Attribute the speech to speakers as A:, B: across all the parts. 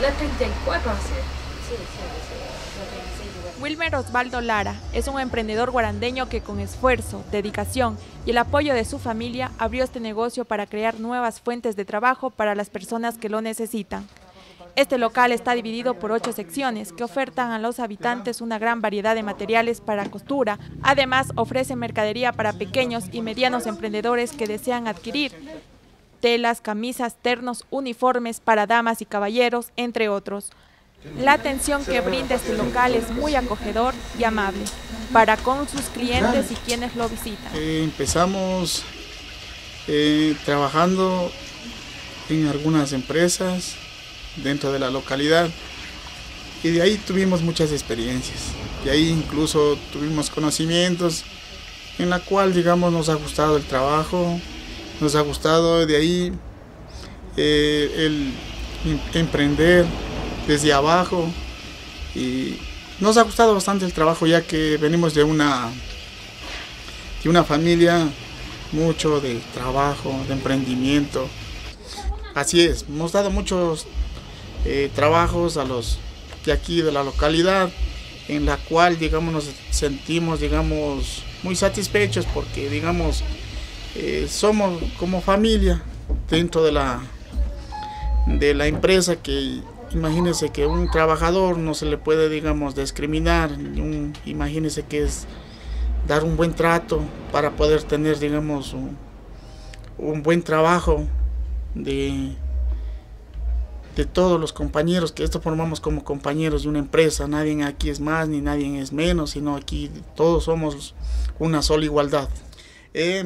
A: La 34 hace.
B: Sí, sí, sí. La 36 igual.
C: Wilmer Osvaldo Lara es un emprendedor guarandeño que con esfuerzo, dedicación y el apoyo de su familia abrió este negocio para crear nuevas fuentes de trabajo para las personas que lo necesitan. Este local está dividido por ocho secciones que ofertan a los habitantes una gran variedad de materiales para costura. Además, ofrece mercadería para pequeños y medianos emprendedores que desean adquirir telas, camisas, ternos, uniformes para damas y caballeros, entre otros. La atención que brinda este local es muy acogedor y amable para con sus clientes y quienes lo visitan.
D: Eh, empezamos eh, trabajando en algunas empresas dentro de la localidad y de ahí tuvimos muchas experiencias. De ahí incluso tuvimos conocimientos en la cual digamos nos ha gustado el trabajo, nos ha gustado de ahí eh, el em- emprender desde abajo y nos ha gustado bastante el trabajo ya que venimos de una de una familia mucho de trabajo, de emprendimiento. Así es, hemos dado muchos eh, trabajos a los de aquí de la localidad en la cual digamos nos sentimos digamos muy satisfechos porque digamos eh, somos como familia dentro de la de la empresa que imagínense que un trabajador no se le puede digamos discriminar un, imagínense que es dar un buen trato para poder tener digamos un, un buen trabajo de de todos los compañeros, que esto formamos como compañeros de una empresa, nadie aquí es más ni nadie es menos, sino aquí todos somos una sola igualdad. Eh,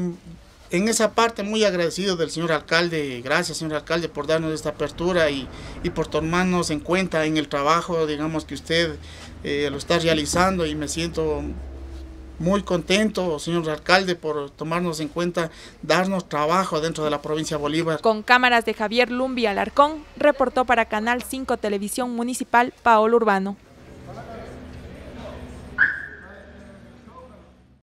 D: en esa parte muy agradecido del señor alcalde, gracias señor alcalde por darnos esta apertura y, y por tomarnos en cuenta en el trabajo, digamos que usted eh, lo está realizando y me siento muy contento, señor alcalde, por tomarnos en cuenta, darnos trabajo dentro de la provincia de Bolívar.
C: Con cámaras de Javier Lumbi Alarcón, reportó para Canal 5 Televisión Municipal Paolo Urbano.